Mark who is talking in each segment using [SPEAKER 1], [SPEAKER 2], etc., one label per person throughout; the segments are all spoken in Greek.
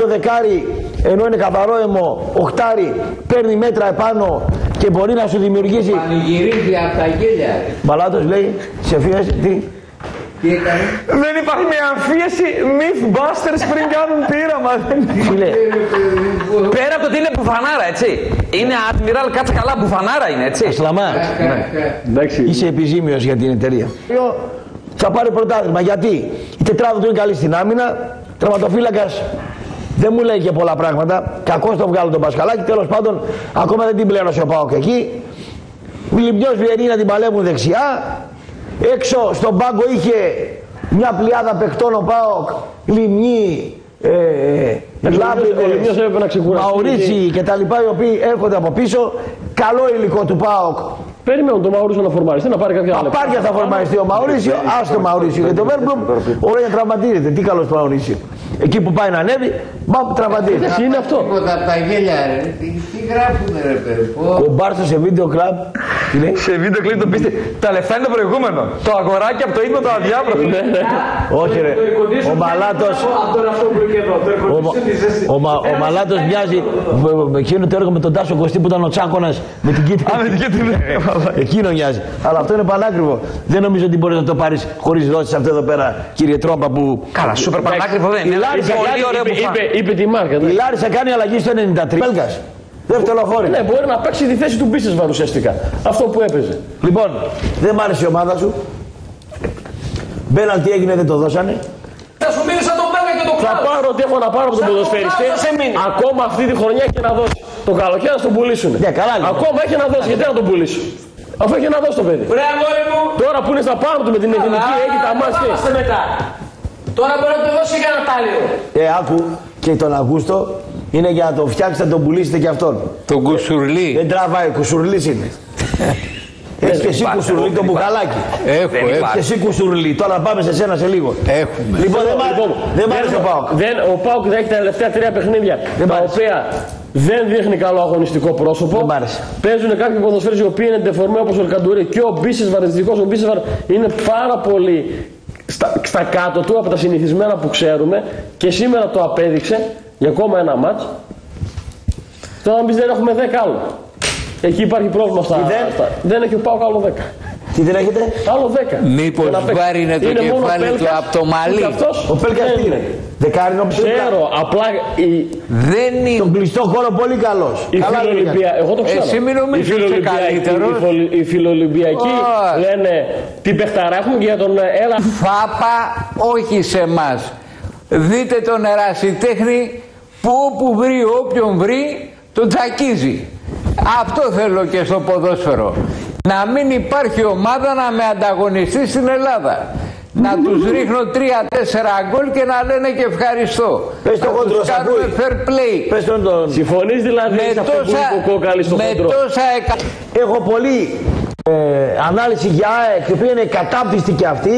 [SPEAKER 1] το δεκάρι ενώ είναι καθαρό αιμο, οχτάρι, παίρνει μέτρα επάνω και μπορεί να σου δημιουργήσει.
[SPEAKER 2] Πανηγυρίζει από τα γέλια.
[SPEAKER 1] Μπαλάτος λέει, σε φίεση, τι;
[SPEAKER 2] Τι έκανε;
[SPEAKER 3] Δεν υπάρχει μια αμφίεση Mythbusters πριν κάνουν πείραμα.
[SPEAKER 1] Φίλε,
[SPEAKER 3] Πέρα από το ότι είναι μπουφανάρα, έτσι. Είναι Admiral, κάτσε καλά, μπουφανάρα είναι, έτσι.
[SPEAKER 1] Σλαμά,
[SPEAKER 4] Εντάξει.
[SPEAKER 1] είσαι επιζήμιος για την εταιρεία. Θα πάρει πρωτάθλημα. Γιατί; Η τετράδα του είναι καλή στην άμυνα. Τραυματοφύλακας δεν μου λέει και πολλά πράγματα. Κακό το βγάλω τον Πασχαλάκη. Τέλος πάντων, ακόμα δεν την πλήρωσε ο Πάοκ εκεί. Μιλιμπιός Βιερίνια την παλεύουν δεξιά. Έξω στον πάγκο είχε μια πλειάδα παιχτών ο Πάοκ. Λιμνή, ε,
[SPEAKER 4] Ο Λιμνιός έπρεπε να ξεκουραστεί.
[SPEAKER 1] Μαουρίτσι και τα λοιπά οι οποίοι έρχονται από πίσω. Καλό υλικό του ΠΑΟΚ.
[SPEAKER 4] Περιμένουν τον Μαουρίσιο να φορμαριστεί, να πάρει κάποια άλλα.
[SPEAKER 1] Απάρια θα φορμαριστεί ο Μαουρίσιο, άστο το Μαουρίσιο. Γιατί το Βέρμπλουμ, ωραία τραυματίζεται. Τι καλός Μαουρίσιο. Εκεί που πάει να ανέβει, μπαμ, τραυματίζεται.
[SPEAKER 4] Τι είναι αυτό;
[SPEAKER 2] Τίποτα από τα γέλια, ρε. Τι, τι γράφουνε, ρε παιδί. Πω.
[SPEAKER 1] Ο Μπάρσο σε βίντεο κλαμπ. Τι λέει;
[SPEAKER 3] Σε βίντεο κλείνει το πείστε. Τα λεφτά είναι το προηγούμενο. Το αγοράκι από το ίδιο το αδιάβροχο.
[SPEAKER 1] Όχι ρε. Ο Μαλάτος,
[SPEAKER 5] Αυτό είναι αυτό που είναι και εδώ. Το
[SPEAKER 1] ο,
[SPEAKER 5] air condition της ζέστη.
[SPEAKER 1] ο, Μα- ο Μαλάτος μοιάζει με- με εκείνο το έργο με τον Τάσο Κωστή που ήταν ο Τσάκωνας με την κίτρινη.
[SPEAKER 3] Α, με την κίτρινη.
[SPEAKER 1] Εκείνο μοιάζει. Αλλά αυτό είναι πανάκριβο. Δεν νομίζω ότι μπορείς να το πάρεις χωρίς δόσεις αυτό εδώ πέρα, κύριε Τρόμπα που.
[SPEAKER 3] Καλά, σούπερ πανάκριβο δεν είναι.
[SPEAKER 1] Η Λάρισα
[SPEAKER 3] Πολύ
[SPEAKER 1] κάνει-
[SPEAKER 3] ωραίο
[SPEAKER 4] Είπε,
[SPEAKER 3] που
[SPEAKER 4] είπε, είπε τη μάρκα. ναι.
[SPEAKER 1] Η Λάρισα κάνει αλλαγή στο 93. Πέλγας. Δεύτερο φόρη.
[SPEAKER 4] Ναι, μπορεί να παίξει τη θέση του Μπίσεσβαρ ουσιαστικά. Αυτό που έπαιζε.
[SPEAKER 1] Λοιπόν, δεν μ' άρεσε η ομάδα σου. Μπέναλτι έγινε, δεν το δώσανε.
[SPEAKER 5] Θα σου μίλησα τον Μπέκα και τον
[SPEAKER 4] Θα
[SPEAKER 5] Κλάου.
[SPEAKER 4] πάρω ό,τι έχω να πάρω από τον
[SPEAKER 5] Σαν
[SPEAKER 4] ποδοσφαιριστή.
[SPEAKER 5] το σε μείνει.
[SPEAKER 4] Ακόμα αυτή τη χρονιά και να δώσει. Το καλοκαίρι να τον πουλήσουν.
[SPEAKER 1] Ναι, καλά λοιπόν.
[SPEAKER 4] Ακόμα έχει να δώσει. Γιατί να τον πουλήσουν; Αφού έχει να δώσει το παιδί.
[SPEAKER 5] Ρε αγόρι μου.
[SPEAKER 4] Τώρα που είναι στα πάνω του με την εθνική, έχει τα μάτια.
[SPEAKER 5] Είμαστε μετά. Τώρα μπορεί να του δώσει για ένα τάλιρο.
[SPEAKER 1] Ε, άκου και τον Αυγούστο είναι για να το φτιάξετε, να τον πουλήσετε και αυτόν.
[SPEAKER 2] Τον κουσουρλί.
[SPEAKER 1] Δεν τραβάει, κουσουρλής είναι. Έχεις και εσύ
[SPEAKER 3] υπάρχει,
[SPEAKER 1] κουσουρλί
[SPEAKER 3] δεν
[SPEAKER 1] το
[SPEAKER 3] υπάρχει.
[SPEAKER 1] μπουκαλάκι.
[SPEAKER 2] Έχω,
[SPEAKER 3] Δεν
[SPEAKER 2] έχω.
[SPEAKER 3] υπάρχει.
[SPEAKER 1] Και εσύ κουσουρλί. Τώρα πάμε σε σένα σε λίγο.
[SPEAKER 2] Έχουμε.
[SPEAKER 1] Λοιπόν, δεν μ' άρεσε-
[SPEAKER 4] Λοιπόν,
[SPEAKER 1] δεν μ' άρεσε ο Πάοκ.
[SPEAKER 4] Δεν, ο Πάοκ δεν έχει τα τελευταία τρία παιχνίδια
[SPEAKER 1] Δεν μ'
[SPEAKER 4] τα
[SPEAKER 1] άρεσε.
[SPEAKER 4] οποία δεν δείχνει καλό αγωνιστικό πρόσωπο.
[SPEAKER 1] Δεν μ' άρεσε.
[SPEAKER 4] Παίζουν κάποιοι ποδοσφαίρες οι οποίοι είναι ντεφορμέ όπως ο Ελκαντουρί και ο Μπίσεσβαρ. Δυστυχώ ο Μπίσεσβαρ είναι πάρα πολύ στα, στα κάτω του από τα συνηθισμένα που ξέρουμε και σήμερα το απέδειξε για ακόμα ένα μάτς. Τώρα να μπεις δεν έχουμε 10 άλλο. Εκεί υπάρχει πρόβλημα στα,
[SPEAKER 1] δεν;
[SPEAKER 4] στα- δεν έχει ο Πάοκ άλλο 10.
[SPEAKER 1] Τι δεν έχετε;
[SPEAKER 4] Άλλο 10.
[SPEAKER 2] Μήπως
[SPEAKER 4] Για να παίξει.
[SPEAKER 2] βάρινε το
[SPEAKER 4] Είναι μόνο ο
[SPEAKER 2] κεφάλι του
[SPEAKER 4] Πέλκας,
[SPEAKER 2] από το μαλλί.
[SPEAKER 4] ούτε αυτός
[SPEAKER 1] Ο Πέλκας
[SPEAKER 4] δεν
[SPEAKER 1] τι είναι; Δεκάρινο
[SPEAKER 4] Ξέρω, απλά η,
[SPEAKER 2] Δεν είναι.
[SPEAKER 1] Τον κλειστό χώρο πολύ καλός.
[SPEAKER 4] η
[SPEAKER 1] Καλά λέγεται.
[SPEAKER 4] φιλολυμπία, εγώ το ξέρω.
[SPEAKER 2] Εσύ μην νομίζεις
[SPEAKER 4] Οι
[SPEAKER 2] ότι είσαι
[SPEAKER 4] φιλολυμπιακοί-
[SPEAKER 2] καλύτερος.
[SPEAKER 4] οι φιλο- Οι φιλολυμπιακοί
[SPEAKER 2] Όχι.
[SPEAKER 4] λένε τι παιχταρά έχουμε και για τον ε, έλα.
[SPEAKER 2] Φάπα όχι σε εμάς. Δείτε τον ερασιτέχνη που όπου βρει όποιον βρει τον τσακίζει. Αυτό θέλω και στο ποδόσφαιρο. Να μην υπάρχει ομάδα να με ανταγωνιστεί στην Ελλάδα. Να τους ρίχνω 3-4 γκολ και να λένε και ευχαριστώ.
[SPEAKER 1] Πες το
[SPEAKER 2] Να
[SPEAKER 1] χόντρο,
[SPEAKER 2] τους
[SPEAKER 1] σ'
[SPEAKER 2] κάνουμε
[SPEAKER 1] ακούει.
[SPEAKER 2] fair play.
[SPEAKER 1] Πες τον τον.
[SPEAKER 4] Συμφωνείς δηλαδή
[SPEAKER 2] Με
[SPEAKER 4] σε αυτό που
[SPEAKER 2] τόσα,
[SPEAKER 4] είπε ο Κόκαλης στο
[SPEAKER 2] με
[SPEAKER 4] χοντρό;
[SPEAKER 2] τόσα εκα...
[SPEAKER 1] Έχω πολύ ε, ανάλυση για ΑΕΚ, η οποία είναι κατάπτυστη και αυτή.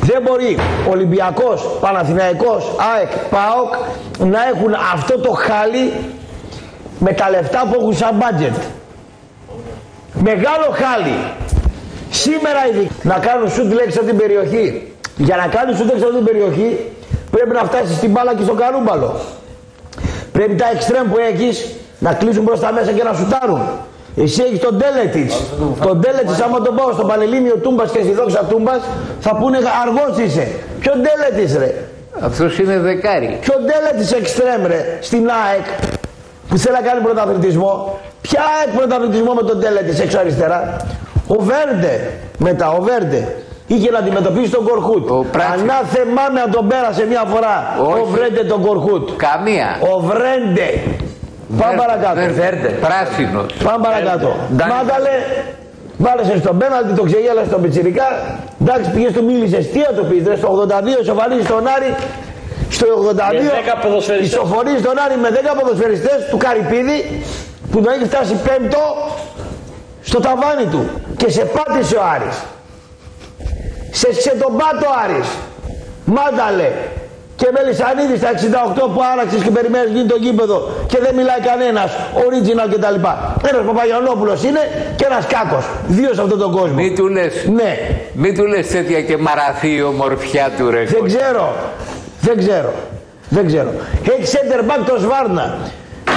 [SPEAKER 1] Δεν μπορεί Ολυμπιακός, Παναθηναϊκός, ΑΕΚ, ΠΑΟΚ να έχουν αυτό το χάλι με τα λεφτά που έχουν σαν budget. Μεγάλο χάλι. Σήμερα ήδη να κάνουν σουτ λέξη από την περιοχή. Για να κάνουν σουτ λέξη από την περιοχή πρέπει να φτάσεις στην μπάλα και στο καρούμπαλο. Πρέπει τα εξτρέμ που έχεις να κλείσουν προς τα μέσα και να σουτάρουν. Εσύ έχεις τον Τέλετιτς. Τον Τέλετιτς άμα τον πάω στο Πανελλήνιο Τούμπας και στη Δόξα Τούμπας θα πούνε αργός είσαι. Ποιον Τέλετιτς ρε;
[SPEAKER 2] Αυτός είναι δεκάρι.
[SPEAKER 1] Ποιον Τέλετιτς εξτρέμ ρε στην ΑΕΚ που θέλει να κάνει πρωταθλητισμό. Ποια ΑΕΚ πρωταθλητισμό με τον Τέλετιτς έξω αριστερά. Ο Βέρντε μετά, ο Βέρντε. Είχε να αντιμετωπίσει τον Κορχούτ.
[SPEAKER 2] Ο πράσινος.
[SPEAKER 1] Ανάθεμά με αν τον πέρασε μια φορά.
[SPEAKER 2] Όχι.
[SPEAKER 1] Ο Βρέντε τον Κορχούτ.
[SPEAKER 2] Καμία.
[SPEAKER 1] Ο Βρέντε. Πάμε παρακάτω.
[SPEAKER 2] Πράσινος.
[SPEAKER 1] Πάμε παρακάτω. Μάνταλε, βάλεσαι στον πέναλτι, το ξεγέλασες στον Πιτσιρικά. Εντάξει, πήγες του μίλησες. Τι να του πεις, ρε, στο 82 ισοφαρίζει τον Άρη. Στο 82
[SPEAKER 4] Με 10 ποδοσφαιριστές.
[SPEAKER 1] ισοφορίζει τον Άρη με 10 ποδοσφαιριστές του Καρυπίδη που τον έχει φτάσει πέμπτο στο ταβάνι του και σε πάτησε ο Άρης. Σε σε τον πάτο Άρης. Μάνταλε. Και Μελισανίδης στα 68 που άραξες και περιμένεις γίνει το γήπεδο και δεν μιλάει κανένας, original κτλ. Ένας Παπαγιανόπουλος είναι και ένας κάκος. Δύο σε αυτόν τον κόσμο.
[SPEAKER 2] Μη του λες,
[SPEAKER 1] Ναι,
[SPEAKER 2] μη του λες τέτοια και μαραθεί η ομορφιά του ρε.
[SPEAKER 1] δεν ξέρω. Δεν ξέρω. Δεν ξέρω. Έχει center back το Σβάρνα.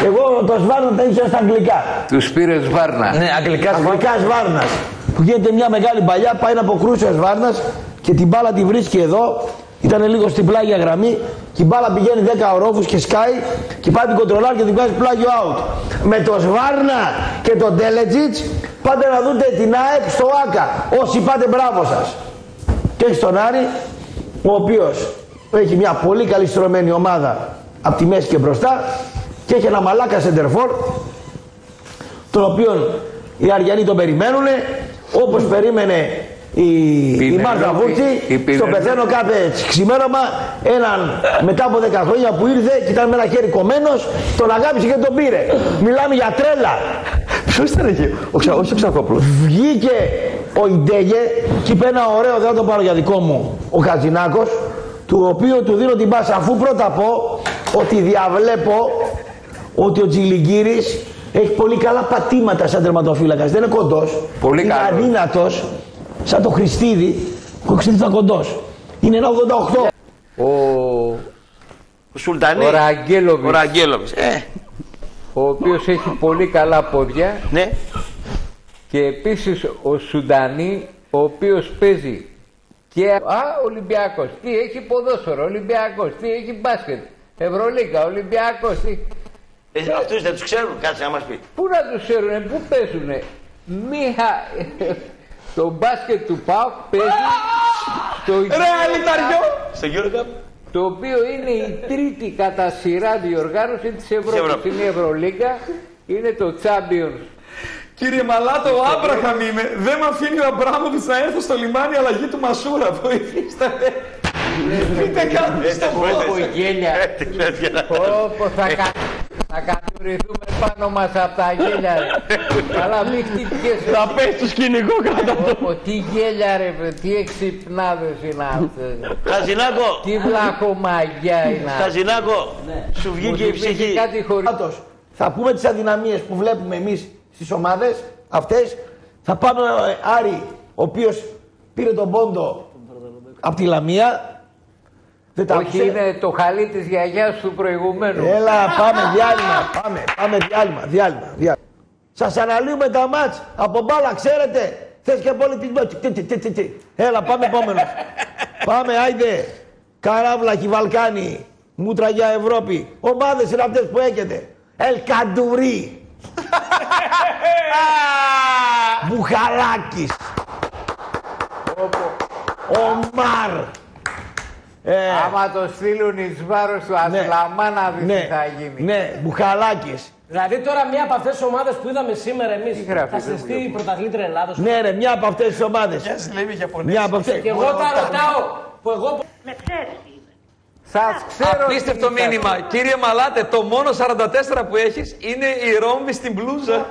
[SPEAKER 1] Εγώ το Σβάρνα τα ήξερα στα αγγλικά.
[SPEAKER 2] Τους πήρε Βάρνα.
[SPEAKER 3] Ναι, αγγλικά
[SPEAKER 1] Αγγλικά Σβάρνας. Που γίνεται μια μεγάλη παλιά, πάει να αποκρούσει ο Σβάρνας και την μπάλα τη βρίσκει εδώ. Ήταν λίγο στην πλάγια γραμμή και η μπάλα πηγαίνει 10 ορόφους και σκάει και πάει την κοντρολάρ και την βγάζει πλάγιο out. Με το Σβάρνα και τον Τέλετζιτ πάτε να δείτε την ΑΕΚ στο ΆΚΑ. Όσοι πάτε μπράβο σας. Και έχει τον Άρη, ο οποίος έχει μια πολύ καλή στρωμένη ομάδα από τη μέση και μπροστά και έχει ένα μαλάκα σεντερφόρ τον οποίον οι Αριανοί τον περιμένουν όπως περίμενε η, η
[SPEAKER 2] Πινελόπη,
[SPEAKER 1] Μάρθα
[SPEAKER 2] η
[SPEAKER 1] Βούτση στο
[SPEAKER 2] Πινελόπη.
[SPEAKER 1] πεθαίνω κάθε ξημέρωμα έναν μετά από 10 χρόνια που ήρθε και ήταν με ένα χέρι κομμένος τον αγάπησε και τον πήρε μιλάμε για τρέλα
[SPEAKER 3] Ποιος ήταν εκεί, ο Ξα... όχι ο Ξακόπουλο.
[SPEAKER 1] βγήκε ο Ιντέγε και είπε ένα ωραίο, δεν θα το πάρω για δικό μου, ο Χατζηνάκος, του οποίου του δίνω την πάσα, αφού πρώτα πω ότι διαβλέπω ότι ο Τζιλιγκύρης έχει πολύ καλά πατήματα σαν τερματοφύλακας, δεν είναι κοντός,
[SPEAKER 2] Πολύ
[SPEAKER 1] είναι
[SPEAKER 2] καλός.
[SPEAKER 1] αδύνατος, σαν το Χριστίδη, ο Χριστίδης ήταν κοντός, είναι ένα 88.
[SPEAKER 2] Ο,
[SPEAKER 3] Ο Σουλτανί.
[SPEAKER 2] ο Ραγγέλοβιτς,
[SPEAKER 3] Ο Ραγγέλοβιτς. Ε,
[SPEAKER 2] ο οποίος έχει πολύ καλά πόδια
[SPEAKER 3] ναι.
[SPEAKER 2] και επίσης ο Σουντανί, ο οποίος παίζει και... Α, Ολυμπιακός, τι έχει ποδόσφαιρο, Ολυμπιακός, τι έχει μπάσκετ, Ευρωλίγα, Ολυμπιακός, τι...
[SPEAKER 3] Ε, αυτούς δεν τους ξέρουν, κάτσε να μας πει.
[SPEAKER 2] Πού να τους ξέρουνε, πού παίζουνε. Μία... Το μπάσκετ του ΠΑΟΚ παίζει στο
[SPEAKER 3] Ρεαλιταριό. Στο Eurocup.
[SPEAKER 2] το οποίο είναι η τρίτη κατά σειρά διοργάνωση της Ευρώπης.
[SPEAKER 3] Ευρώπης.
[SPEAKER 2] Είναι η Ευρωλίγα, είναι το Champions.
[SPEAKER 6] Κύριε Μαλάτο, ο Άμπραχαμ είμαι. Δεν με αφήνει ο Αμπράμοβιτ να έρθω στο λιμάνι αλλαγή του Μασούρα. Βοηθήστε με. Πείτε κάτι στο
[SPEAKER 2] Όπο
[SPEAKER 6] φως.
[SPEAKER 2] γέλια,
[SPEAKER 3] Ε, τι λες για να-
[SPEAKER 2] όπο θα, κα... θα κατουρηθούμε πάνω μας από τα γέλια. Αλλά μην χτυπιέσαι.
[SPEAKER 4] Θα πέσει στο σκηνικό κατά το.
[SPEAKER 2] Όπο, τι γέλια ρε παιδί, τι εξυπνάδες είναι αυτές.
[SPEAKER 3] Χαζινάκο,
[SPEAKER 2] Τι βλαχομαγιά είναι αυτή.
[SPEAKER 3] Χαζινάκο, σου
[SPEAKER 2] Μου
[SPEAKER 3] βγήκε η
[SPEAKER 2] θυμίζει
[SPEAKER 3] ψυχή.
[SPEAKER 2] κάτι χωρίς...
[SPEAKER 1] Άτος, θα πούμε τις αδυναμίες που βλέπουμε εμείς στις ομάδες αυτές. Θα πάμε ε, Άρη, ο οποίος πήρε τον πόντο από τη Λαμία. Δεν τα
[SPEAKER 2] Όχι,
[SPEAKER 1] άκουσε.
[SPEAKER 2] είναι το χαλί της γιαγιάς του προηγουμένου.
[SPEAKER 1] Έλα, πάμε διάλειμμα. Πάμε, πάμε διάλειμμα, διάλειμμα. διάλειμμα. Σας αναλύουμε τα μάτς. Από μπάλα, ξέρετε. Θες και πολιτισμό. Τι, τι, τι, τι, τι. Έλα, πάμε επόμενος. πάμε, άιντε. Καράβλακι, Βαλκάνι. Μούτρα για Ευρώπη. Ομάδες είναι αυτές που έχετε. Ελκαντουρί. Μπουχαλάκης. Ομάρ. Ε,
[SPEAKER 2] Άμα το στείλουν εις βάρος του
[SPEAKER 1] ναι.
[SPEAKER 2] Ασλαμά να δεις
[SPEAKER 1] ναι,
[SPEAKER 2] τι θα γίνει.
[SPEAKER 1] ναι, Μπουχαλάκης.
[SPEAKER 5] Δηλαδή τώρα μία από αυτές τις ομάδες που είδαμε σήμερα εμείς
[SPEAKER 2] γράφεις,
[SPEAKER 5] θα
[SPEAKER 2] δεν
[SPEAKER 5] στηθεί η πρωταθλήτρια Ελλάδος.
[SPEAKER 1] Ναι, ρε, μια από αυτές τις ομάδες. Μια από αυτές.
[SPEAKER 5] Και εγώ τα ρωτάω που εγώ
[SPEAKER 7] Με ξέρεις τι είμαι.
[SPEAKER 2] Σας ξέρω
[SPEAKER 6] Απίστευτο
[SPEAKER 2] τι είσαστε.
[SPEAKER 6] μήνυμα. Κύριε Μαλάτε, το μόνο 44 που έχεις είναι η ρόμβη στην μπλούζα.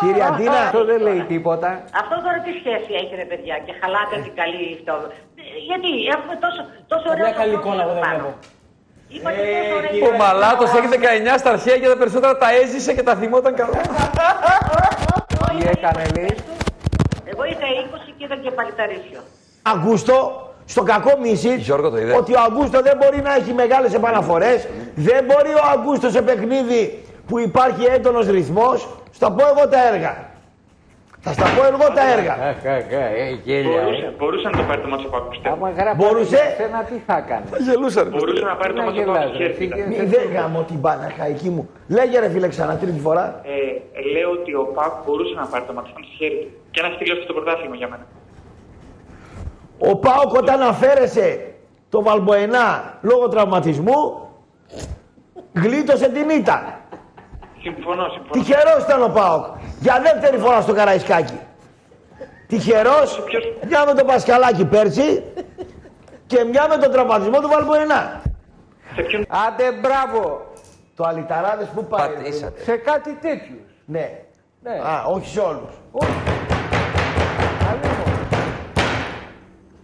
[SPEAKER 1] Κύριε Αντίνα,
[SPEAKER 2] Αυτό δεν λέει τίποτα.
[SPEAKER 7] Αυτό τώρα τι σχέση έχει ρε παιδιά και χαλάτε την καλή αυτό. Ε, Γιατί έχουμε τόσο, τόσο ωραίο
[SPEAKER 5] Μια καλή
[SPEAKER 7] κόσμο
[SPEAKER 5] εικόνα εγώ δεν
[SPEAKER 7] πάνω.
[SPEAKER 5] βλέπω.
[SPEAKER 7] Είπατε τόσο ωραία.
[SPEAKER 6] Ο Μαλάτος έχει 19 στα αρχαία και τα περισσότερα τα έζησε και τα θυμόταν καλά.
[SPEAKER 2] Τι έκανε λέει;
[SPEAKER 7] Εγώ είχα 20 και είδα και παλιταρίσιο.
[SPEAKER 1] Αγκούστο, στο κακό μισή,
[SPEAKER 3] Γιώργο, το είδες;
[SPEAKER 1] ότι ο Αγκούστο δεν μπορεί να έχει μεγάλες επαναφορές, δεν μπορεί ο Αγκούστο σε παιχνίδι που υπάρχει έντονος ρυθμός, στα πω εγώ τα έργα. Θα στα πω εγώ τα έργα.
[SPEAKER 2] Αχ, αχ, αχ, ε, γέλια.
[SPEAKER 8] Μπορούσε,
[SPEAKER 2] ε.
[SPEAKER 8] μπορούσε να το πάρει το μάτσο από άκουστε.
[SPEAKER 2] Άμα γράφανε
[SPEAKER 1] Μπορούσε;
[SPEAKER 2] για σένα τι θα έκανε;
[SPEAKER 6] Γελούσα ρε.
[SPEAKER 8] Μπορούσε να πάρει το
[SPEAKER 2] Να
[SPEAKER 8] μάτσο από
[SPEAKER 2] γελάς
[SPEAKER 8] άκουστε.
[SPEAKER 2] ρε. φύγε
[SPEAKER 1] Μη
[SPEAKER 2] σε
[SPEAKER 1] δεν
[SPEAKER 2] τούτο.
[SPEAKER 1] γάμω την Παναχαϊκή μου. Λέγε ρε φίλε ξανά τρίτη φορά.
[SPEAKER 8] Ε, λέω ότι ο Πακ μπορούσε να πάρει το μάτσο από χέρι του. Και να στείλει το πρωτάθλημα για μένα.
[SPEAKER 1] Ο Πάοκ όταν αφαίρεσε το Βαλμποενά λόγω τραυματισμού, γλίτωσε την ήττα.
[SPEAKER 8] Συμφωνώ, συμφωνώ.
[SPEAKER 1] Τυχερός ήταν ο Πάοκ. Για δεύτερη φορά στο Καραϊσκάκι. Τυχερός, μια με τον Πασκαλάκη πέρσι και μια με τον τραυματισμό του Βαλμποενά.
[SPEAKER 8] Σε ποιον
[SPEAKER 2] Άντε μπράβο.
[SPEAKER 1] Το Αλιταράδες που πάει. ρε,
[SPEAKER 3] Πατήσατε.
[SPEAKER 2] Σε κάτι τέτοιους.
[SPEAKER 1] Ναι.
[SPEAKER 2] Ναι.
[SPEAKER 1] Α, όχι σε όλους.
[SPEAKER 2] Αλλήμον.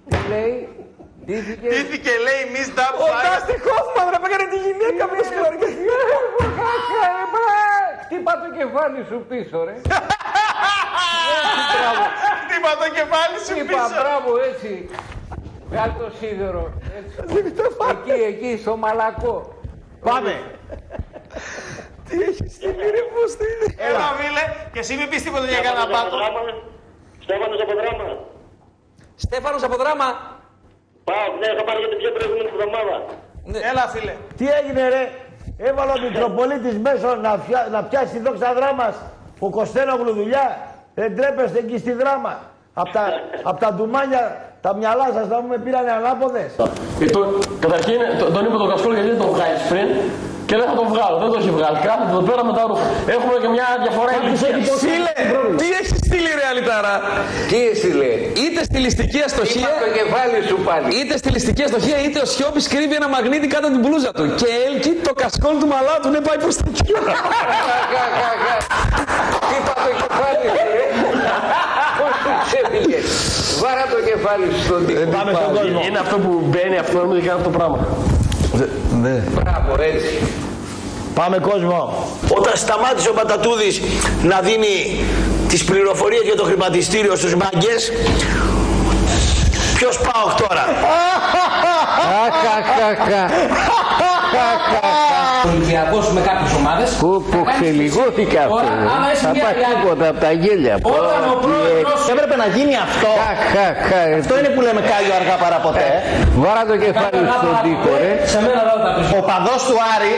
[SPEAKER 2] Τι λέει. Ντύθηκε.
[SPEAKER 3] Ντύθηκε λέει Miss
[SPEAKER 6] Ο
[SPEAKER 3] Doubtfire.
[SPEAKER 6] Ντάστι Χόφμαν ρε πήγανε τη γυναίκα με σκορ.
[SPEAKER 2] Χτύπα το κεφάλι σου πίσω ρε.
[SPEAKER 3] Χτύπα το κεφάλι σου
[SPEAKER 2] Είπα
[SPEAKER 3] πίσω.
[SPEAKER 2] μπράβο έτσι. Βγάλ το σίδερο. έτσι. Εκεί, εκεί, στο μαλακό.
[SPEAKER 1] Πάμε.
[SPEAKER 6] Τι έχεις στείλει ρε πώς τι είναι. Έλα φίλε και εσύ μην πεις τίποτα για κανένα πάτο.
[SPEAKER 4] Στέφανος από δράμα.
[SPEAKER 3] Στέφανος από δράμα.
[SPEAKER 4] Πάω, ναι, είχα πάρει για την πιο προηγούμενη εβδομάδα.
[SPEAKER 6] Έλα φίλε.
[SPEAKER 1] Τι έγινε ρε; Έβαλε ο Μητροπολίτης μέσα να, φια- να πιάσει τη δόξα δράμας. Ο Κωστένογλου δουλειά. Δεν τρέπεστε εκεί στη δράμα. Απ' τα, απ' τα ντουμάνια, τα μυαλά σας να μου πήρανε ανάποδες.
[SPEAKER 4] Ε, το, καταρχήν το- τον είπε τον Κασκόλ γιατί δεν τον βγάλεις πριν και δεν θα τον βγάλω. Δεν το έχει βγάλει. Κάθεται εδώ πέρα με τα ρούχα. Έχουμε και μια διαφορά ηλικίας.
[SPEAKER 3] Φίλε, τι έχεις στείλει ρε αλυτάρα.
[SPEAKER 2] Τι έστειλε.
[SPEAKER 3] Είτε στιλιστική αστοχία,
[SPEAKER 2] Είπα το κεφάλι σου πάλι.
[SPEAKER 3] είτε στιλιστική αστοχία, είτε ο Σιώπης κρύβει ένα μαγνήτη κάτω την μπλούζα του. Και έλκει το κασκόλ του μαλάτου, ναι πάει προς τα εκεί.
[SPEAKER 2] Είπα το κεφάλι σου. ρε. Πώς του ξέφυγε. Βάρα το κεφάλι σου στον τοίχο.
[SPEAKER 1] Πάμε στον κόσμο.
[SPEAKER 4] Είναι αυτό που μπαίνει αυτό νομίζω και κάνει αυτό το πράγμα.
[SPEAKER 2] Μπράβο, έτσι.
[SPEAKER 1] Πάμε κόσμο. Όταν σταμάτησε ο Μπατατούδης να δίνει τις πληροφορίες για το χρηματιστήριο στους μάγκες, ποιος πάω τώρα;
[SPEAKER 5] Ολυμπιακός με κάποιες ομάδες.
[SPEAKER 2] Πού που ξελιγώθηκε αυτό.
[SPEAKER 5] Τώρα,
[SPEAKER 2] ρε.
[SPEAKER 5] άμα είσαι
[SPEAKER 2] Θα
[SPEAKER 5] μια
[SPEAKER 2] πάει
[SPEAKER 5] άλλη-
[SPEAKER 2] τίποτα από τα γέλια.
[SPEAKER 5] Όταν ο πρόεδρο.
[SPEAKER 9] Έπρεπε να γίνει αυτό. Αυτό είναι που λέμε κάλιο αργά παρά ποτέ.
[SPEAKER 2] Βάρα το κεφάλι σου στον τοίχο, ρε.
[SPEAKER 5] Σε μένα δεν θα πεις.
[SPEAKER 9] Ο παδός του Άρη,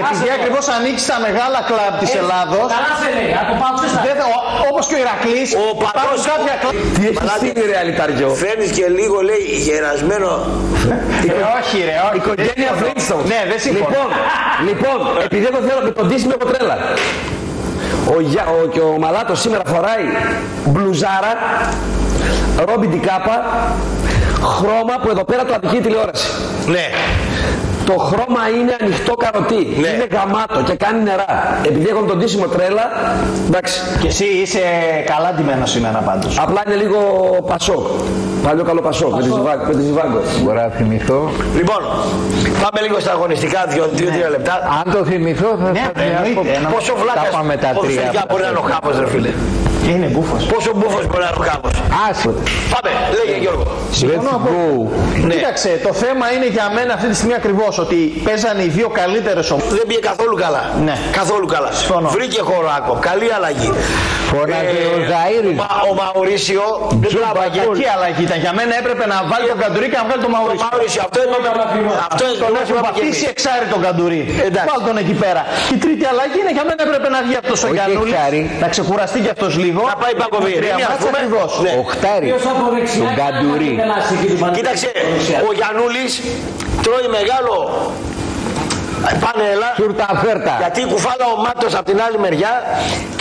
[SPEAKER 9] επειδή
[SPEAKER 5] το.
[SPEAKER 9] ακριβώς ανήκει στα μεγάλα κλαμπ της Ελλάδος,
[SPEAKER 5] Καλά σε λέει. Από πάω ξέστα.
[SPEAKER 9] όπως και ο Ηρακλής,
[SPEAKER 1] Ο παδός
[SPEAKER 9] κάποια κλαμπ.
[SPEAKER 3] Τι έχεις στείλει ρε αλυτάριο.
[SPEAKER 1] Φέρνεις και λίγο λέει γερασμένο.
[SPEAKER 9] Ε, όχι, ρε, όχι.
[SPEAKER 3] Οικογένεια Flintstones.
[SPEAKER 9] Ναι, δεν συμφωνώ.
[SPEAKER 3] Λοιπόν, λοιπόν, επειδή εγώ θέλω και τον Disney έχω τρέλα. Ο, Γιά- ο, και ο Μαλάτος σήμερα φοράει μπλουζάρα, ρόμπι κάπα, χρώμα που εδώ πέρα το αδικεί η τηλεόραση.
[SPEAKER 1] Ναι.
[SPEAKER 3] Το χρώμα είναι ανοιχτό καροτί.
[SPEAKER 1] Ναι.
[SPEAKER 3] Είναι γαμάτο και κάνει νερά. Επειδή έχω τον τίσιμο τρέλα, εντάξει.
[SPEAKER 9] Και εσύ είσαι καλά ντυμένος σήμερα πάντως.
[SPEAKER 3] Απλά είναι λίγο πασό. Παλιό καλό πασό. Με τη Ζιβάγκο. Με τη Ζιβάγκο.
[SPEAKER 2] Μπορώ να θυμηθώ.
[SPEAKER 1] Λοιπόν, πάμε λίγο στα αγωνιστικά, δύο-τρία λεπτά.
[SPEAKER 2] Αν το θυμηθώ θα
[SPEAKER 9] Ναι,
[SPEAKER 2] θα
[SPEAKER 9] εννοείται,
[SPEAKER 2] πω-
[SPEAKER 9] εννοείται.
[SPEAKER 1] Πόσο βλάκας
[SPEAKER 2] πάμε τα τρία.
[SPEAKER 1] ποδοσφαιρικά μπορεί να είναι ο Χάπος, ρε φίλε.
[SPEAKER 9] Είναι μπούφος.
[SPEAKER 1] Πόσο μπούφος μπορεί να είναι ο Χάπος.
[SPEAKER 2] Άσε.
[SPEAKER 1] Πάμε, λέγε Γιώργο.
[SPEAKER 9] Συμφωνώ
[SPEAKER 2] Let's
[SPEAKER 9] από-
[SPEAKER 2] go.
[SPEAKER 1] Ναι.
[SPEAKER 9] Κοίταξε, το θέμα είναι για μένα αυτή τη στιγμή ακριβώς ότι παίζανε οι δύο καλύτερες ομάδε.
[SPEAKER 1] Δεν πήγε καθόλου καλά.
[SPEAKER 9] Ναι.
[SPEAKER 1] Καθόλου καλά.
[SPEAKER 9] Συμφωνώ.
[SPEAKER 1] Βρήκε χωράκο. Καλή αλλαγή.
[SPEAKER 2] Φώναζε ο Ζαΐρης.
[SPEAKER 1] Μα, ο Μαουρίσιο δεν τράβαγε.
[SPEAKER 9] Κακή αλλαγή ήταν; Για μένα έπρεπε να βάλει τον Καντουρί και να βγάλει τον
[SPEAKER 1] Ο
[SPEAKER 9] Μαουρίσιο.
[SPEAKER 1] Μαουρίσιο, αυτό είναι αυτό είναι
[SPEAKER 9] Τον
[SPEAKER 1] το
[SPEAKER 9] έχουν πατήσει εξάρι τον Καντουρί.
[SPEAKER 1] Εντάξει.
[SPEAKER 9] Βάλ τον εκεί πέρα. Και η τρίτη αλλαγή είναι για μένα έπρεπε να βγει αυτός ο
[SPEAKER 2] Όχι
[SPEAKER 9] Γιαννούλη.
[SPEAKER 2] εξάρι.
[SPEAKER 9] Να ξεκουραστεί κι αυτός λίγο.
[SPEAKER 1] Να πάει Πακοβίρη.
[SPEAKER 9] Τρία
[SPEAKER 1] Είναι, ας
[SPEAKER 9] μάτσα
[SPEAKER 1] πούμε.
[SPEAKER 9] ακριβώς.
[SPEAKER 1] Ναι.
[SPEAKER 2] Οχτάρι.
[SPEAKER 5] Ποιος από δεξιά.
[SPEAKER 2] Τον Καντουρί.
[SPEAKER 1] Κοίταξε, ο Γιαννούλης τρώει μεγάλο πάνελα
[SPEAKER 2] Σούρτα φέρτα.
[SPEAKER 1] γιατί η κουφάλα ο Μάτος από την άλλη μεριά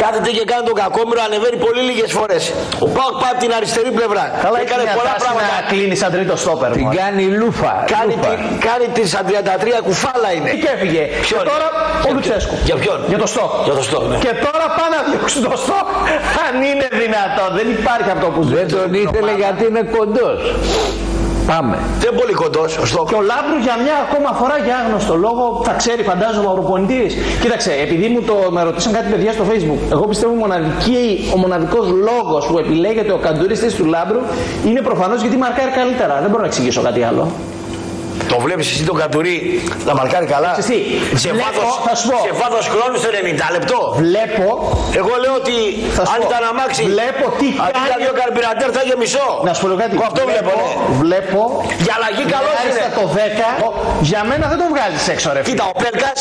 [SPEAKER 1] κάθεται και κάνει τον κακόμοιρο ανεβαίνει πολύ λίγες φορές. Ο Πάοκ πάει από την αριστερή πλευρά.
[SPEAKER 9] Καλά, έχει
[SPEAKER 1] έκανε
[SPEAKER 9] μια
[SPEAKER 1] πολλά
[SPEAKER 9] τάση
[SPEAKER 1] πράγματα.
[SPEAKER 9] να κλείνει σαν τρίτο στόπερ.
[SPEAKER 2] Την
[SPEAKER 9] μωρέ.
[SPEAKER 2] κάνει λούφα.
[SPEAKER 1] Κάνει,
[SPEAKER 2] λούφα.
[SPEAKER 1] τη, κάνει τη σαν 33 κουφάλα είναι.
[SPEAKER 9] Και έφυγε. Και
[SPEAKER 1] Ποιον;
[SPEAKER 9] τώρα ο Λουτσέσκου.
[SPEAKER 1] Για ποιον;
[SPEAKER 9] Για το στόχ.
[SPEAKER 1] Για το στόχ, ναι.
[SPEAKER 9] Και τώρα πάνε να διώξουν το στόχ. Αν είναι δυνατόν. Δεν υπάρχει αυτό που
[SPEAKER 2] Δεν τον ήθελε γιατί είναι κοντός. Πάμε.
[SPEAKER 1] Δεν είναι πολύ κοντός ο στόχ.
[SPEAKER 9] Και ο Λάμπρου για μια ακόμα φορά για άγνωστο λόγο θα ξέρει, φαντάζομαι, ο προπονητής. Κοίταξε, επειδή μου το με ρωτήσαν κάτι παιδιά στο Facebook, εγώ πιστεύω μοναδική, ο μοναδικός λόγος που επιλέγεται ο καντουριστής του Λάμπρου είναι προφανώς γιατί μαρκάρει καλύτερα. Δεν μπορώ να εξηγήσω κάτι άλλο.
[SPEAKER 1] Το βλέπεις εσύ τον Καντουρί να μαρκάρει καλά;
[SPEAKER 9] Ξέρεις τι,
[SPEAKER 1] σε,
[SPEAKER 9] βλέπω,
[SPEAKER 1] βάθος,
[SPEAKER 9] θα σου πω.
[SPEAKER 1] σε βάθος χρόνου στο 90 λεπτό.
[SPEAKER 9] Βλέπω,
[SPEAKER 1] Εγώ λέω ότι
[SPEAKER 9] Θα σου
[SPEAKER 1] αν
[SPEAKER 9] πω.
[SPEAKER 1] ήταν αμάξι,
[SPEAKER 9] Βλέπω τι
[SPEAKER 1] αντί για
[SPEAKER 9] κάνει-
[SPEAKER 1] δύο καρμπυραντέρ θα είχε μισό.
[SPEAKER 9] να σου πω λίγο κάτι.
[SPEAKER 1] Εγώ αυτό βλέπω. ναι.
[SPEAKER 9] βλέπω
[SPEAKER 1] Για αλλαγή καλός είναι.
[SPEAKER 9] Μάλιστα το 10, για μένα δεν τον βγάζεις έξω, ρε. φίλε.
[SPEAKER 1] Κοίτα, ο Πέλκας,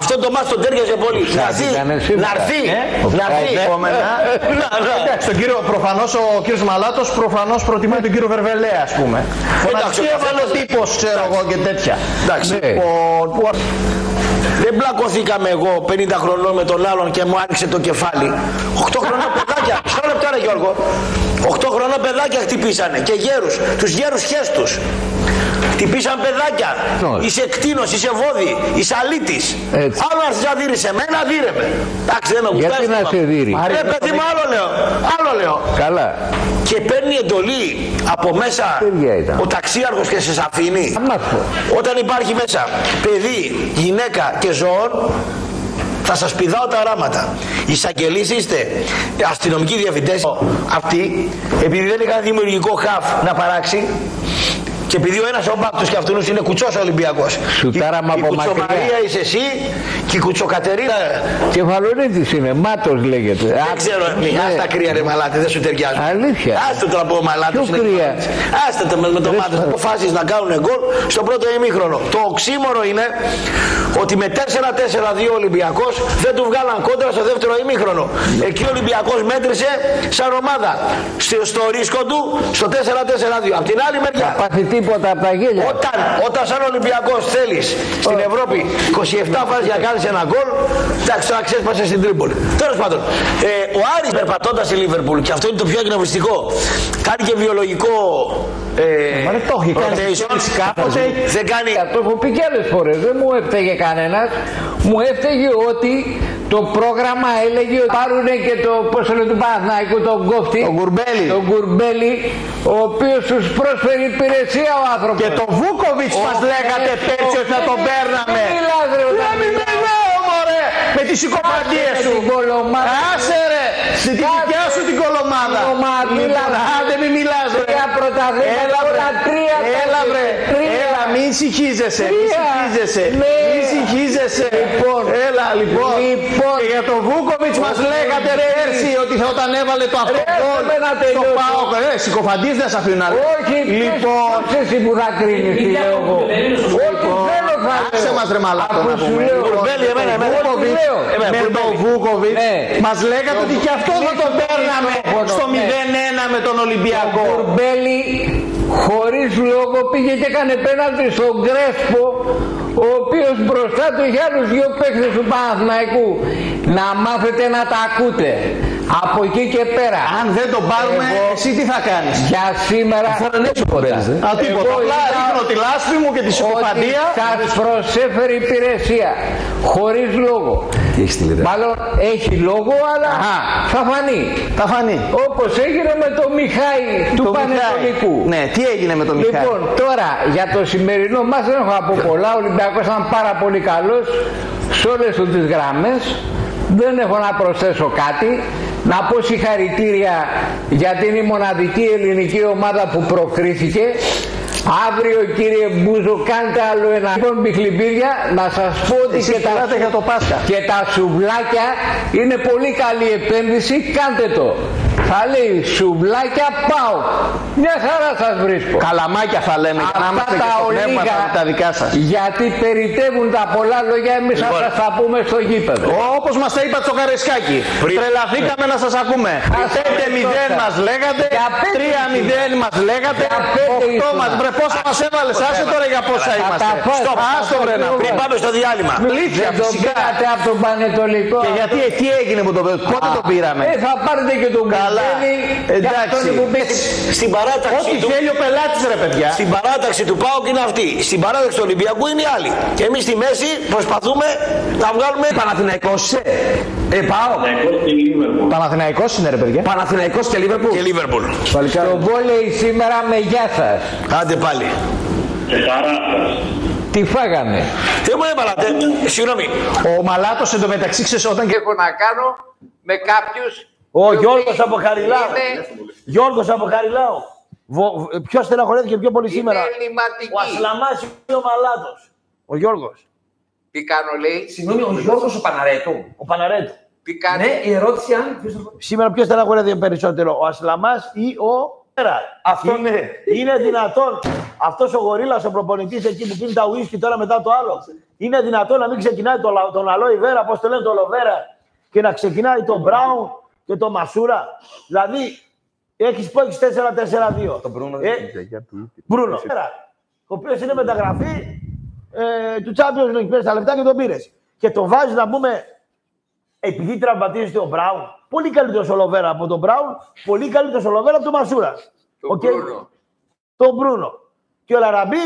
[SPEAKER 1] αυτό το μάτς τον τέριαζε πολύ. Να έρθει,
[SPEAKER 2] ήτανε σήμερα.
[SPEAKER 1] να έρθει,
[SPEAKER 9] Ε,
[SPEAKER 1] να έρθει.
[SPEAKER 9] Επόμενα.
[SPEAKER 1] Να, να.
[SPEAKER 9] Εντάξει, τον κύριο, προφανώς ο κύριος Μαλάτος προφανώς προτιμάει τον κύριο Βερβελέα, ας πούμε. Φωναστική
[SPEAKER 1] ο
[SPEAKER 9] έβαλε
[SPEAKER 1] καθένας-
[SPEAKER 9] τύπος, ξέρω εγώ και τέτοια.
[SPEAKER 1] Εντάξει.
[SPEAKER 9] Λοιπόν, που-
[SPEAKER 1] Δεν μπλακωθήκαμε εγώ 50 χρονών με τον άλλον και μου άνοιξε το κεφάλι. 8 χρονών παιδάκια. Μισό λεπτό ρε Γιώργο. 8 χρονών παιδάκια χτυπήσανε και γέρους. Τους γέρους χέστους. Χτυπήσαν παιδάκια.
[SPEAKER 2] Ποιος;
[SPEAKER 1] Είσαι κτίνος, είσαι βόδι, είσαι αλήτης.
[SPEAKER 2] Έτσι.
[SPEAKER 1] Άλλο να σε δείρει σε μένα, δίρε με. Εντάξει, δεν με
[SPEAKER 2] Γιατί
[SPEAKER 1] γουστάρεις,
[SPEAKER 2] να
[SPEAKER 1] είπα.
[SPEAKER 2] σε δείρει.
[SPEAKER 1] Ρε παιδί μου, άλλο λέω. Άλλο λέω.
[SPEAKER 2] Καλά.
[SPEAKER 1] Και παίρνει εντολή από μέσα
[SPEAKER 2] Παιδιά ήταν;
[SPEAKER 1] ο ταξίαρχος και σε αφήνει.
[SPEAKER 2] Αμάθω.
[SPEAKER 1] Όταν υπάρχει μέσα παιδί, γυναίκα και ζώων, θα σας πηδάω τα οράματα. Οι εισαγγελείς είστε, οι αστυνομικοί διευθυντές, αυτοί, επειδή δεν είχαν δημιουργικό χαφ να παράξει, Και επειδή ο ένας ο Μπάπτος και αυτούς είναι κουτσός Ολυμπιακός.
[SPEAKER 2] Σουτάρα
[SPEAKER 1] Η-
[SPEAKER 2] μα
[SPEAKER 1] η
[SPEAKER 2] από
[SPEAKER 1] κουτσομαρία
[SPEAKER 2] μακριά.
[SPEAKER 1] είσαι εσύ και η κουτσοκατερίνα
[SPEAKER 2] Κεφαλονίτης είναι, μάτος λέγεται.
[SPEAKER 1] δεν ξέρω, μη,
[SPEAKER 2] Ναι.
[SPEAKER 1] άστα κρύα ρε μαλάτι, δεν σου ταιριάζουν.
[SPEAKER 2] Αλήθεια.
[SPEAKER 1] Άστα τώρα που ο μαλάτος
[SPEAKER 2] Ποιο
[SPEAKER 1] είναι
[SPEAKER 2] κρύα;
[SPEAKER 1] μαλάτης. Άστα το με, με το μάτος, αποφάσεις να κάνουν γκολ στο πρώτο ημίχρονο. Το οξύμορο είναι ότι με 4-4-2 ο Ολυμπιακός δεν του βγάλαν κόντρα στο δεύτερο ημίχρονο. Εκεί ο Ολυμπιακός μέτρησε σαν ομάδα στο, στο ρίσκο του στο 4-4-2. Απ' την άλλη μεριά
[SPEAKER 2] Πάθει τίποτα από τα γέλια.
[SPEAKER 1] όταν, όταν σαν Ολυμπιακός θέλεις στην Ευρώπη 27 φάσεις για να κάνεις ένα γκολ, εντάξει τώρα ξέσπασε στην Τρίπολη. Τέλος πάντων, ε, ο Άρης περπατώντας στη Λίβερπουλ και αυτό είναι το πιο εκνευριστικό, κάνει και βιολογικό ε,
[SPEAKER 9] Μα δεν το έχει κάνει
[SPEAKER 1] rotation.
[SPEAKER 9] θέληση κάποτε.
[SPEAKER 1] Δεν κάνει...
[SPEAKER 2] Το έχω πει και άλλες φορές, δεν μου έφταιγε κανένας. Μου έφταιγε ότι το πρόγραμμα έλεγε ότι πάρουν και το, πώς το λέει, του Παναθηναϊκού, τον κόφτη.
[SPEAKER 9] Τον Γκουρμπέλη.
[SPEAKER 2] Τον Γκουρμπέλη, ο οποίος τους πρόσφερε υπηρεσία ο άνθρωπος.
[SPEAKER 9] Και το Βούκοβιτς μας
[SPEAKER 2] Ο
[SPEAKER 9] λέγατε
[SPEAKER 2] Πέτρο-
[SPEAKER 9] πέρσι ότι θα τον παίρναμε.
[SPEAKER 2] Μην μιλάς, ρε, όταν
[SPEAKER 9] Δεν μην
[SPEAKER 2] μιλάς.
[SPEAKER 9] μιλάω μωρέ με τις συκοφαντίες
[SPEAKER 2] Άσε
[SPEAKER 9] σου.
[SPEAKER 2] την κολομάδα.
[SPEAKER 9] Άσε ρε, στην
[SPEAKER 2] Κάσε.
[SPEAKER 9] δικιά σου την κολομάδα.
[SPEAKER 2] Κολομάδα,
[SPEAKER 9] Λοιπόν,
[SPEAKER 2] μιλάς.
[SPEAKER 9] Άντε μην μιλάς ρε.
[SPEAKER 2] Τρία πρωταθλήματα,
[SPEAKER 9] Έλα βρε.
[SPEAKER 2] Όλα τρία τα
[SPEAKER 9] Έλα βρε.
[SPEAKER 2] τρία.
[SPEAKER 9] Έλα μην συγχύζεσαι. Μην
[SPEAKER 2] Τρία.
[SPEAKER 9] συγχύζεσαι.
[SPEAKER 2] Ναι.
[SPEAKER 9] Μην συγχύζεσαι.
[SPEAKER 2] Λοιπόν.
[SPEAKER 9] Έλα λοιπόν.
[SPEAKER 2] Λοιπόν.
[SPEAKER 9] Και για τον Βούκοβιτς μας
[SPEAKER 2] Ο
[SPEAKER 9] λέγατε
[SPEAKER 2] Βούκοβιτς.
[SPEAKER 9] πέρσι ότι θα όταν έβαλε το αυτοκόλλ
[SPEAKER 2] έπρεπε να
[SPEAKER 9] στο
[SPEAKER 2] τελειώσει.
[SPEAKER 9] ΠΑΟΚ. Ε, συκοφαντίες δεν σε αφήνουν να λες.
[SPEAKER 2] Όχι,
[SPEAKER 9] Λοιπόν.
[SPEAKER 2] ποιος εσύ που θα κρίνεις, τι λέω εγώ. Ό,τι θέλω θα
[SPEAKER 9] Άσε
[SPEAKER 2] λέω.
[SPEAKER 9] μας ρε μαλάκο
[SPEAKER 2] Αφού
[SPEAKER 9] να
[SPEAKER 2] σου
[SPEAKER 9] πούμε.
[SPEAKER 2] λέω.
[SPEAKER 1] Κουρμπέλη, εμένα, εμένα.
[SPEAKER 2] Ό,τι
[SPEAKER 9] Βούκοβιτς,
[SPEAKER 2] λέω.
[SPEAKER 1] Εμένα,
[SPEAKER 9] με
[SPEAKER 1] Κουρμπέλη.
[SPEAKER 9] τον Βούκοβιτς
[SPEAKER 2] Ναι.
[SPEAKER 9] μας λέγατε ότι και αυτό θα τον παίρναμε
[SPEAKER 2] μικρόφωνο,
[SPEAKER 9] στο
[SPEAKER 2] ναι.
[SPEAKER 9] 0-1 με τον Ολυμπιακό.
[SPEAKER 2] Κουρμπέλη χωρίς λόγο πήγε και έκανε πέναλτι στον Γκρέσπο ο οποίος μπροστά του είχε άλλους δύο παίκτες του Παναθηναϊκού να μάθετε να τα ακούτε από εκεί και πέρα
[SPEAKER 9] Αν δεν τον πάρουμε,
[SPEAKER 2] Εγώ-
[SPEAKER 9] εσύ τι θα κάνεις;
[SPEAKER 2] για σήμερα τίποτα
[SPEAKER 9] Α, τίποτα.
[SPEAKER 2] Εγώ
[SPEAKER 9] Απλά
[SPEAKER 2] είδα
[SPEAKER 9] ρίχνω τη λάσπη μου και τη συκοφαντία.
[SPEAKER 2] ότι σας προσέφερε υπηρεσία χωρίς λόγο
[SPEAKER 3] Τι έχεις στείλει, ρε.
[SPEAKER 2] μάλλον έχει λόγο αλλά
[SPEAKER 9] Αχα.
[SPEAKER 2] θα φανεί
[SPEAKER 9] Θα φανεί.
[SPEAKER 2] όπως έγινε με το Μιχάη του
[SPEAKER 9] Το Μιχάη.
[SPEAKER 2] Πανετολικού
[SPEAKER 9] Ναι, τι έγινε με τον Μιχάη;
[SPEAKER 2] Λοιπόν, τώρα για το σημερινό μας δεν έχω να πω πολλά. Ο Ολυμπιακός ήταν πάρα πολύ καλός σε όλες του τις γραμμές. Δεν έχω να προσθέσω κάτι. Να πω συγχαρητήρια γιατί είναι η μοναδική ελληνική ομάδα που προκρίθηκε. Αύριο κύριε Μπούζο κάντε άλλο ένα λοιπόν μπιχλιμπίδια να σας πω ότι
[SPEAKER 9] Εσείς
[SPEAKER 2] και τα,
[SPEAKER 9] πηράτε για το Πάσχα.
[SPEAKER 2] και τα σουβλάκια είναι πολύ καλή επένδυση κάντε το. Θα λέει σουβλάκια πάω. Μια χαρά σας βρίσκω.
[SPEAKER 9] Καλαμάκια θα λέμε για να
[SPEAKER 2] Αυτά
[SPEAKER 9] είμαστε και
[SPEAKER 2] τα
[SPEAKER 9] στο πνεύμα
[SPEAKER 2] ολίγα,
[SPEAKER 9] τα- τα δικά σας.
[SPEAKER 2] γιατί περιτεύουν τα πολλά λόγια, εμείς θα σας τα πούμε στο γήπεδο.
[SPEAKER 9] Όπως μας τα είπα στο Καρεσκάκι. Τρελαθήκαμε να σας ακούμε.
[SPEAKER 2] Ας
[SPEAKER 9] 5-0
[SPEAKER 2] τώρα.
[SPEAKER 9] μας λέγατε,
[SPEAKER 2] Για πέντε
[SPEAKER 9] 3-0 μας λέγατε,
[SPEAKER 2] Για πέντε
[SPEAKER 9] 8
[SPEAKER 2] ήσουνα.
[SPEAKER 9] μας. Βρε πόσα μας έβαλες, άσε τώρα για πόσα
[SPEAKER 2] Θα
[SPEAKER 9] είμαστε.
[SPEAKER 2] τα φας,
[SPEAKER 9] Στοπ,
[SPEAKER 2] θα
[SPEAKER 9] άστο
[SPEAKER 2] τα
[SPEAKER 9] ρε να
[SPEAKER 2] φας.
[SPEAKER 1] Πριν πάμε στο διάλειμμα.
[SPEAKER 9] Αλήθεια,
[SPEAKER 2] Δεν τον
[SPEAKER 9] φυσικά.
[SPEAKER 2] πήρατε από τον Πανετολικό.
[SPEAKER 9] Και γιατί, ε, τι έγινε με τον πότε τον πήραμε;
[SPEAKER 2] Ε, θα πάρετε και τον
[SPEAKER 9] Καλά.
[SPEAKER 2] Κουμπέλη. και
[SPEAKER 9] Εντάξει.
[SPEAKER 2] αυτόν που πήγε.
[SPEAKER 1] Στην παράταξη
[SPEAKER 9] Ό,τι
[SPEAKER 1] του...
[SPEAKER 9] θέλει ο πελάτης ρε παιδιά.
[SPEAKER 1] Στην παράταξη του ΠΑΟΚ είναι αυτή. Στην παράταξη του Ολυμπιακού είναι η άλλη. Και εμείς στη μέση προσπαθούμε να βγάλουμε
[SPEAKER 3] Παναθηναϊκός είσαι. Ε, πάω.
[SPEAKER 9] Παναθηναϊκός είναι ρε παιδιά.
[SPEAKER 3] Παναθηναϊκός και Λίβερπουλ.
[SPEAKER 1] και Λίβερπουλ.
[SPEAKER 2] Στο βόλεϊ σήμερα με γεια σας.
[SPEAKER 1] Άντε πάλι.
[SPEAKER 8] Και χαρά σας.
[SPEAKER 2] Τι φάγαμε.
[SPEAKER 1] Δεν μου έβαλατε. Συγγνώμη.
[SPEAKER 9] Ο Μαλάτος εντωμεταξύ ξέρεις όταν και
[SPEAKER 2] Έχω να κάνω με κάποιους
[SPEAKER 1] Ο Γιώργος από Χαριλάου.
[SPEAKER 2] είναι,
[SPEAKER 1] Γιώργος από Χαριλάου. Βο- Ποιος στεναχωρέθηκε πιο πολύ
[SPEAKER 2] είναι
[SPEAKER 1] σήμερα; Ο
[SPEAKER 2] ελληματικοί.
[SPEAKER 1] Ασλαμάς ή ο Μαλάτος. Ο Γιώργος.
[SPEAKER 2] Τι κάνω λέει;
[SPEAKER 3] Συγγνώμη, ο Γιώργος ο Παναρέτου.
[SPEAKER 1] Ο Παναρέτου.
[SPEAKER 2] Τι κάνει;
[SPEAKER 3] Ναι, η ερώτηση αν. ποιος θα-
[SPEAKER 1] Σήμερα ποιος στεναχωρέθηκε περισσότερο. Ο Ασλαμάς ή ο Πέρα.
[SPEAKER 3] Αυτό ναι.
[SPEAKER 1] Είναι δυνατόν αυτός ο γορίλας ο προπονητής εκεί που πίνει τα ουίσκι τώρα μετά το άλλο. Είναι δυνατόν να μην ξεκινάει τον, λα- τον Αλόι Βέρα, πώς το λένε τον Λοβέρα, και να ξεκινάει τον Μπράουν και τον Μασούρα. Δηλαδή έχεις πω έχεις 4-4-2.
[SPEAKER 3] Τον Μπρούνο
[SPEAKER 1] Ε, Μπρούνο. Πέρα, Ο οποίος είναι μεταγραφή ε, του Champions League. Πήρες τα λεφτά και τον πήρες. Και τον βάζεις να πούμε επειδή τραυματίζεται ο Μπράουν. Πολύ καλύτερος ο Λοβέρα από τον Μπράουν, πολύ καλύτερος ο Λοβέρα από τον Μασούρα.
[SPEAKER 2] Τον
[SPEAKER 1] Οκ.
[SPEAKER 2] Μπρούνο.
[SPEAKER 1] Τον Μπρούνο. Και ο Λαραμπή,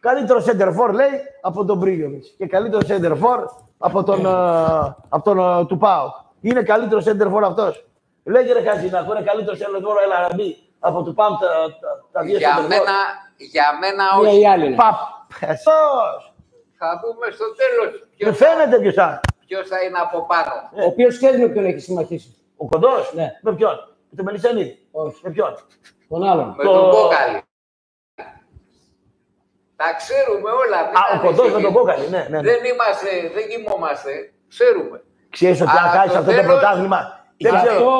[SPEAKER 1] καλύτερο σέντερφορ λέει από τον Πρίγιοβιτς. Και καλύτερο σέντερφορ από τον, ε, από τον ε, του Πάου. Είναι καλύτερος σέντερφορ αυτός. Λέγε ρε Χατζηνάκο, είναι καλύτερος σέντερφορ ο Λαραμπή από του Πάου τα, τα, τα δύο
[SPEAKER 2] Για
[SPEAKER 1] σέντερφορ.
[SPEAKER 2] μένα, για μένα
[SPEAKER 5] Μία
[SPEAKER 2] όχι.
[SPEAKER 5] ή άλλη. είναι.
[SPEAKER 1] Παπ. Εσός.
[SPEAKER 2] Θα δούμε στο τέλος
[SPEAKER 1] Δεν
[SPEAKER 2] ποιος,
[SPEAKER 1] φαίνεται ποιος θα.
[SPEAKER 2] ποιος θα είναι από πάνω.
[SPEAKER 5] Ο οποίος ξέρει με ποιον έχει συμμαχήσει.
[SPEAKER 1] Ο κοντός;
[SPEAKER 5] Ναι.
[SPEAKER 1] Με ποιον; Με τον Μελισανίδη.
[SPEAKER 5] Όχι.
[SPEAKER 1] Με ποιον;
[SPEAKER 5] Τον άλλον.
[SPEAKER 2] Με τον Κόκαλη. Τα ξέρουμε όλα. μην
[SPEAKER 1] Α, ο κοντός με τον
[SPEAKER 2] ανησυχείς.
[SPEAKER 1] κόκαλη, ναι, ναι. ναι.
[SPEAKER 2] Δεν είμαστε, δεν κοιμόμαστε. Ξέρουμε.
[SPEAKER 1] Ξέρεις ότι αν
[SPEAKER 2] Αλλά
[SPEAKER 1] χάσεις
[SPEAKER 2] το
[SPEAKER 1] αυτό το
[SPEAKER 2] τέλος-
[SPEAKER 1] πρωτάθλημα. Δεν
[SPEAKER 5] Γι'
[SPEAKER 1] ξέρω.
[SPEAKER 5] αυτό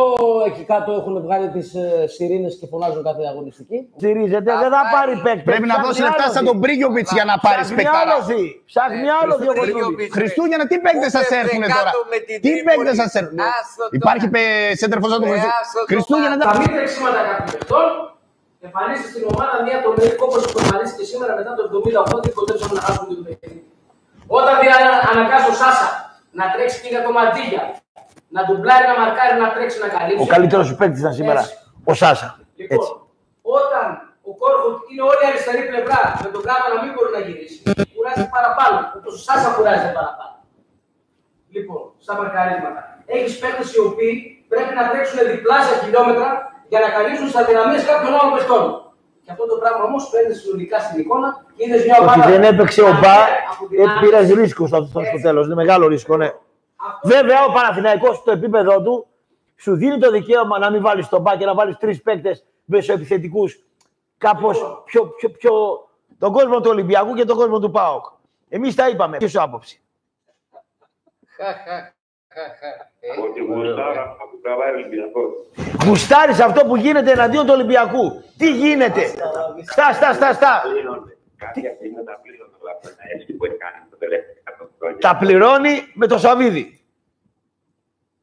[SPEAKER 5] εκεί κάτω έχουν βγάλει τις σιρήνες και φωνάζουν κάθε αγωνιστική.
[SPEAKER 1] Στηρίζεται, δεν θα πάρει παίκτη.
[SPEAKER 10] Πρέπει να δώσει λεφτά σαν τον Μπρίγιοβιτς για να πάρει
[SPEAKER 1] Ψάχνει
[SPEAKER 10] παικτάρα.
[SPEAKER 1] άλλος θη. Ψάχνει άλλος
[SPEAKER 2] Χριστό-
[SPEAKER 1] Διοκοσούλη.
[SPEAKER 2] Μπρίγιοβιτς,
[SPEAKER 10] Χριστούγεννα, τι παίκτες σα
[SPEAKER 2] Ούτε
[SPEAKER 10] έρθουν
[SPEAKER 2] δεκάτο
[SPEAKER 10] τώρα;
[SPEAKER 2] με την
[SPEAKER 10] Τι
[SPEAKER 2] Τρίπολη.
[SPEAKER 10] παίκτες σα έρθουν.
[SPEAKER 2] Άστο τώρα.
[SPEAKER 10] Υπάρχει σέντερφο σαν τον
[SPEAKER 2] Ε,
[SPEAKER 10] Χριστού-
[SPEAKER 2] άστο το
[SPEAKER 10] Χριστούγεννα.
[SPEAKER 2] μάτι.
[SPEAKER 5] Τα μη τρεξίματα κάποιων παιχτών εμφανίζεται στην ομάδα μια τομερή όπως εμφανίστηκε σήμερα μετά το 70-80 και κοντέψαμε να χάσουμε το παιχνίδι. Όταν δηλαδή αναγκάζει ο Σάσα να τρέξει και για το Μαντίγια, να ντουμπλάρει, να μαρκάρει, να τρέξει, να καλύψει.
[SPEAKER 1] Ο καλύτερος σου παίκτης ήταν σήμερα.
[SPEAKER 5] Έτσι.
[SPEAKER 1] Ο Σάσα.
[SPEAKER 5] Λοιπόν,
[SPEAKER 1] Έτσι.
[SPEAKER 5] όταν ο Κόρβουτ είναι όλη η αριστερή πλευρά με τον γράμμα να μην μπορεί να γυρίσει, κουράζεται παραπάνω. Όπω ο Σάσα κουράζεται παραπάνω. Λοιπόν, στα μαρκαρίσματα. Έχεις παίκτες οι οποίοι πρέπει να τρέξουν διπλάσια χιλιόμετρα για να καλύψουν τι αδυναμίες κάποιων άλλων παιχτών. Και αυτό το πράγμα όμως παίρνει συνολικά στην εικόνα και είδες μια ομάδα.
[SPEAKER 1] Ότι δεν έπαιξε ο
[SPEAKER 5] να
[SPEAKER 1] Μπα,
[SPEAKER 5] βγαίνει από την άλλη.
[SPEAKER 1] πήρες ρίσκο στο, στο, στο τέλος. Είναι μεγάλο ρίσκο, ναι. Βέβαια, ο Παναθηναϊκός στο επίπεδο του σου δίνει το δικαίωμα να μην βάλεις τον Μπα και να βάλεις τρεις παίκτες μεσοεπιθετικούς. Κάπως πιο, πιο, πιο. τον κόσμο του Ολυμπιακού και τον κόσμο του ΠΑΟΚ. Εμείς τα είπαμε. Ποιος σου άποψη;
[SPEAKER 2] Χα, χα, χα, χα. Ε,
[SPEAKER 11] Ότι γουστάρα αυτό που τραβάει ο Ολυμπιακός.
[SPEAKER 1] Γουστάρεις αυτό που γίνεται εναντίον του Ολυμπιακού. Τι γίνεται; Στά, στά, στά, στά.
[SPEAKER 11] Πλήρωνε. Κάποια στιγμή τα πλήρωνε όλα αυτά τα έσχη που έχει κάνει τα τελευταία 100 χρόνια.
[SPEAKER 1] Τα πληρώνει με το Σαββίδι.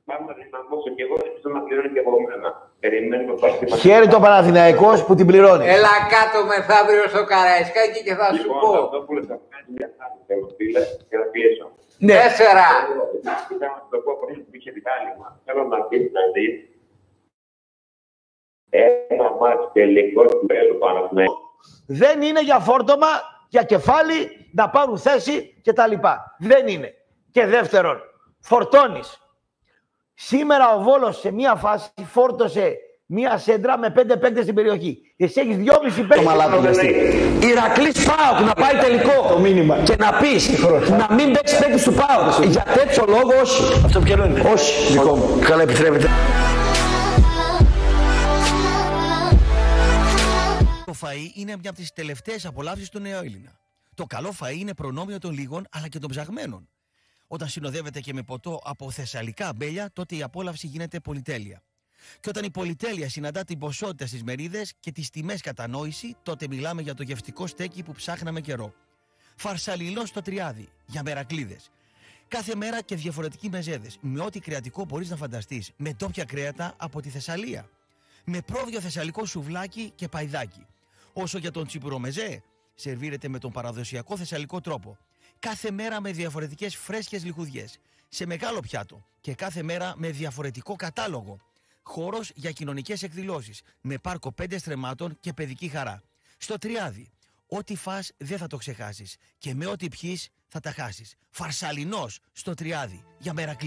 [SPEAKER 11] Πάμε να δώσω και εγώ, έτσι να πληρώνει και εγώ μένα. Περιμένουμε πάση μας.
[SPEAKER 1] Χαίρεται ο Παναθηναϊκός που την πληρώνει.
[SPEAKER 2] Έλα κάτω μεθαύριο στο Καραϊσκάκι και θα σου
[SPEAKER 11] Λοιπόν,
[SPEAKER 2] πω.
[SPEAKER 11] αυτό που λες θα κάνεις μια χάρη, θέλω φίλε, και να πιέσω.
[SPEAKER 1] Ναι.
[SPEAKER 2] Τέσσερα.
[SPEAKER 11] Ήταν να το πω πριν που είχε διάλειμμα. Θέλω να πει να δει ένα μάτς τελικό του Ρέλου Παναθηναϊκού.
[SPEAKER 1] Δεν είναι για φόρτωμα, για κεφάλι, να πάρουν θέση κτλ. Δεν είναι. Και δεύτερον, φορτώνεις. Σήμερα ο Βόλος σε μία φάση φόρτωσε μία σέντρα με πέντε παίκτες στην περιοχή. Εσύ έχεις δυόμιση παίκτες. Ηρακλής Πάοκ να πάει τελικό.
[SPEAKER 10] Το μήνυμα.
[SPEAKER 1] Και να πεις να μην παίξεις παίκτης του Πάοκ. Για τέτοιο λόγο όχι.
[SPEAKER 10] Αυτό ποιο είναι.
[SPEAKER 1] Όχι.
[SPEAKER 10] Δικό μου.
[SPEAKER 1] Καλά επιτρέπετε.
[SPEAKER 12] Το φαΐ είναι μια από τις τελευταίες απολαύσεις του νέου Έλληνα. Το καλό φαΐ είναι προνόμιο των λίγων αλλά και των ψαγμένων. Όταν συνοδεύεται και με ποτό από θεσσαλικά αμπέλια, τότε η απόλαυση γίνεται πολυτέλεια. Και όταν η πολυτέλεια συναντά την ποσότητα στις μερίδες και τις τιμές κατανόηση, τότε μιλάμε για το γευστικό στέκι που ψάχναμε καιρό. Φαρσαλινό στο τριάδι, για μερακλίδες. Κάθε μέρα και διαφορετικοί μεζέδες, με ό,τι κρεατικό μπορείς να φανταστείς, με τόπια κρέατα από τη Θεσσαλία. Με πρόβιο θεσσαλικό σουβλάκι και παϊδάκι. Όσο για τον τσιπουρομεζέ, σερβίρεται με τον παραδοσιακό θεσσαλικό τρόπο. Κάθε μέρα με διαφορετικές φρέσκες λιχουδιές. Σε μεγάλο πιάτο και κάθε μέρα με διαφορετικό κατάλογο. Χώρος για κοινωνικές εκδηλώσεις, με πάρκο πέντε στρεμάτων και παιδική χαρά. Στο τριάδι, ό,τι φας δεν θα το ξεχάσεις και με ό,τι πιείς θα τα χάσεις. Φαρσαλινός στο τριάδι, για μερακλή.